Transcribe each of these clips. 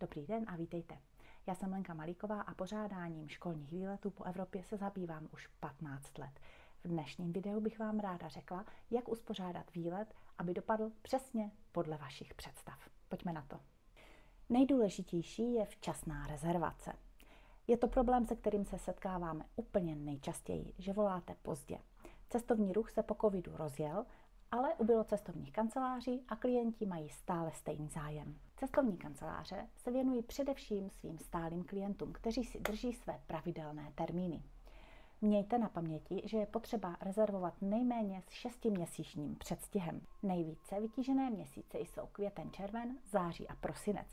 Dobrý den a vítejte. Já jsem Lenka Malíková a pořádáním školních výletů po Evropě se zabývám už 15 let. V dnešním videu bych vám ráda řekla, jak uspořádat výlet, aby dopadl přesně podle vašich představ. Pojďme na to. Nejdůležitější je včasná rezervace. Je to problém, se kterým se setkáváme úplně nejčastěji, že voláte pozdě. Cestovní ruch se po covidu rozjel ale ubylo cestovních kanceláří a klienti mají stále stejný zájem. Cestovní kanceláře se věnují především svým stálým klientům, kteří si drží své pravidelné termíny. Mějte na paměti, že je potřeba rezervovat nejméně s šestiměsíčním předstihem. Nejvíce vytížené měsíce jsou květen, červen, září a prosinec.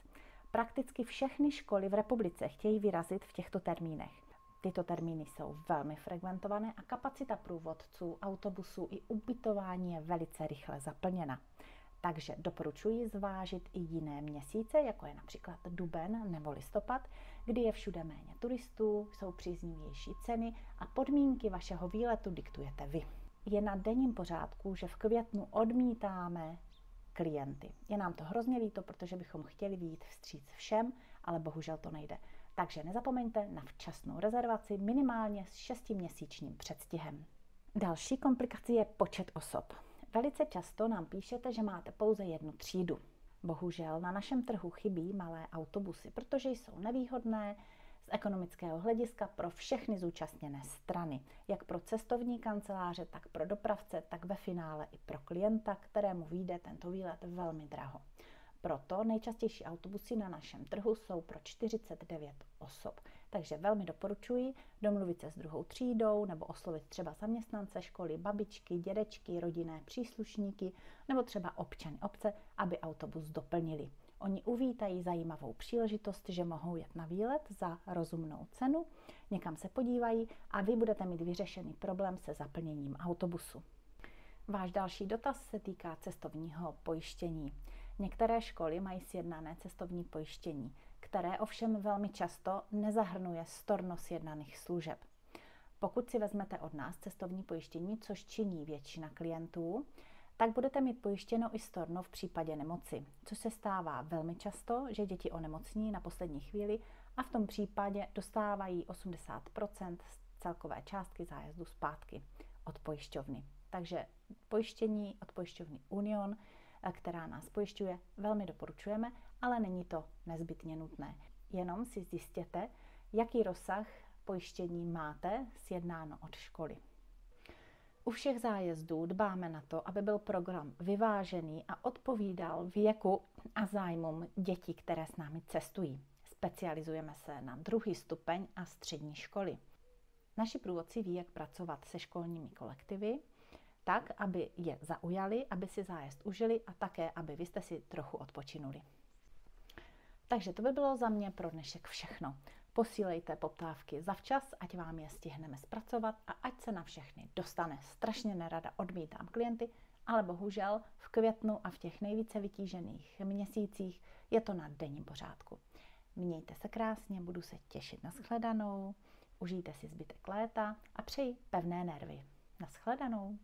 Prakticky všechny školy v republice chtějí vyrazit v těchto termínech. Tyto termíny jsou velmi frekventované a kapacita průvodců, autobusů i ubytování je velice rychle zaplněna. Takže doporučuji zvážit i jiné měsíce, jako je například duben nebo listopad, kdy je všude méně turistů, jsou příznivější ceny a podmínky vašeho výletu diktujete vy. Je na denním pořádku, že v květnu odmítáme klienty. Je nám to hrozně líto, protože bychom chtěli výjít vstříc všem, ale bohužel to nejde. Takže nezapomeňte na včasnou rezervaci minimálně s šestiměsíčním předstihem. Další komplikací je počet osob. Velice často nám píšete, že máte pouze jednu třídu. Bohužel na našem trhu chybí malé autobusy, protože jsou nevýhodné z ekonomického hlediska pro všechny zúčastněné strany, jak pro cestovní kanceláře, tak pro dopravce, tak ve finále i pro klienta, kterému vyjde tento výlet velmi draho. Proto nejčastější autobusy na našem trhu jsou pro 49 osob. Takže velmi doporučuji domluvit se s druhou třídou nebo oslovit třeba zaměstnance školy, babičky, dědečky, rodinné příslušníky nebo třeba občany obce, aby autobus doplnili. Oni uvítají zajímavou příležitost, že mohou jet na výlet za rozumnou cenu, někam se podívají a vy budete mít vyřešený problém se zaplněním autobusu. Váš další dotaz se týká cestovního pojištění. Některé školy mají sjednané cestovní pojištění, které ovšem velmi často nezahrnuje storno sjednaných služeb. Pokud si vezmete od nás cestovní pojištění, což činí většina klientů, tak budete mít pojištěno i storno v případě nemoci, což se stává velmi často, že děti onemocní na poslední chvíli a v tom případě dostávají 80 z celkové částky zájezdu zpátky od pojišťovny. Takže pojištění od pojišťovny Union která nás pojišťuje, velmi doporučujeme, ale není to nezbytně nutné. Jenom si zjistěte, jaký rozsah pojištění máte sjednáno od školy. U všech zájezdů dbáme na to, aby byl program vyvážený a odpovídal věku a zájmům dětí, které s námi cestují. Specializujeme se na druhý stupeň a střední školy. Naši průvodci ví, jak pracovat se školními kolektivy, tak, aby je zaujali, aby si zájezd užili a také, aby vy jste si trochu odpočinuli. Takže to by bylo za mě pro dnešek všechno. Posílejte poptávky zavčas, ať vám je stihneme zpracovat a ať se na všechny dostane. Strašně nerada odmítám klienty, ale bohužel v květnu a v těch nejvíce vytížených měsících je to na denním pořádku. Mějte se krásně, budu se těšit na shledanou, užijte si zbytek léta a přeji pevné nervy. Na shledanou.